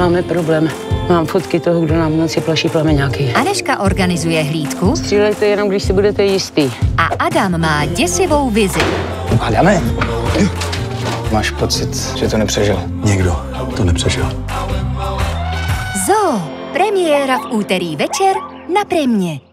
Máme problém. Mám fotky toho, kdo nám v noci plaší plameňáky. Aneška organizuje hlídku Střílejte jenom, když si budete jistý. a Adam má děsivou vizi. Adame, máš pocit, že to nepřežil? Někdo to nepřežil. Zo, premiéra v úterý večer na Primě.